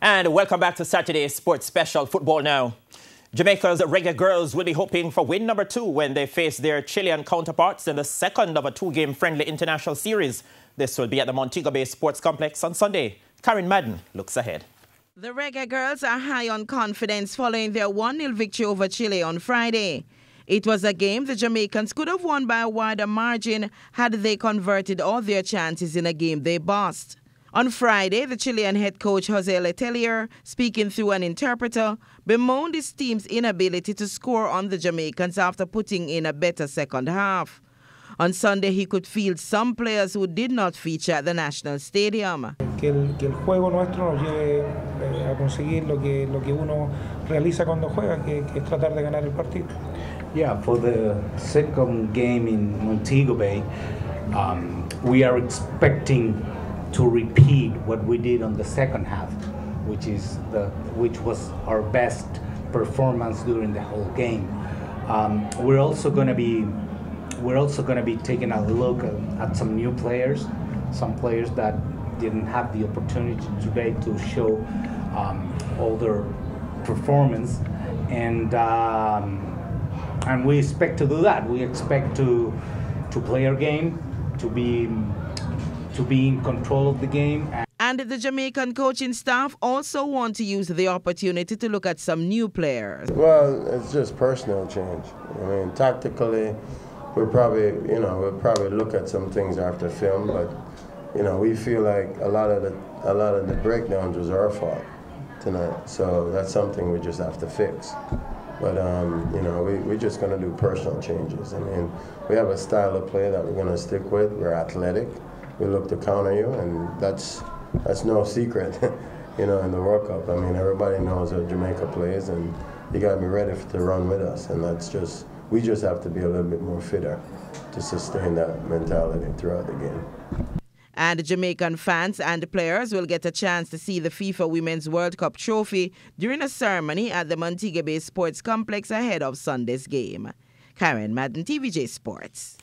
And welcome back to Saturday's Sports Special Football Now. Jamaica's Reggae Girlz will be hoping for win number two when they face their Chilean counterparts in the second of a two-game friendly international series. This will be at the Montego Bay Sports Complex on Sunday. Karen Madden looks ahead. The Reggae Girlz are high on confidence following their 1-0 victory over Chile on Friday. It was a game the Jamaicans could have won by a wider margin had they converted all their chances in a game they bossed. On Friday, the Chilean head coach Jose Letelier, speaking through an interpreter, bemoaned his team's inability to score on the Jamaicans after putting in a better second half. On Sunday, he could field some players who did not feature at the National Stadium. Que el, que el juego nuestro nos lleve eh, a conseguir lo que, lo que uno realiza cuando juega, que, que es tratar de ganar el partido. Yeah, for the second game in Montego Bay, um, we are expecting to repeat what we did on the second half, which is the which was our best performance during the whole game. Um, we're also going to be we're also going to be taking a look at, at, some new players, some players that didn't have the opportunity today to show um, all their performance, and um, and we expect to do that. We expect to to play our game, to be to be in control of the game. And the Jamaican coaching staff also want to use the opportunity to look at some new players. Well, it's just personal change. I mean, tactically, we'll probably, you know, we'll probably look at some things after film, but you know, we feel like a lot of the a lot of the breakdowns was our fault tonight. So that's something we just have to fix. But um, you know, we we're just gonna do personal changes. I mean, we have a style of play that we're gonna stick with. We're athletic we look to counter you, and that's that's no secret, you know, in the World Cup. I mean, everybody knows how Jamaica plays, and you got to be ready to run with us, and that's just we just have to be a little bit more fitter to sustain that mentality throughout the game. And Jamaican fans and players will get a chance to see the FIFA Women's World Cup trophy during a ceremony at the Montego Bay Sports Complex ahead of Sunday's game. Karen Madden, TVJ Sports.